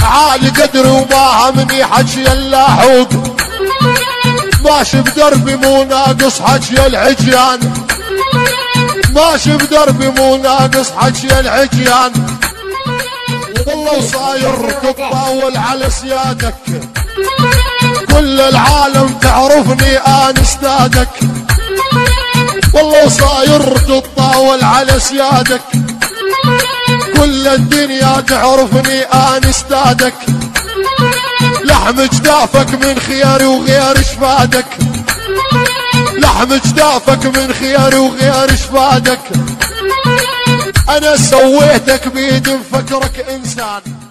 عالي قدري وما همني حكي اللاحوق. ماشي بدربي مو ناقص حكي العجيان. ماشي بدربي مو ناقص حكي العجيان. والله صاير تطاول على سيادك. كل العالم تعرفني أنا استاذك. والله صاير تطاول على سيادك. كل الدنيا تعرفني أنا أستاذك. لحم جدافك من خياري وغير شفادك. لحم جدافك من خياري وغير شفادك. أنا سويتك بيد مفكرك إنسان.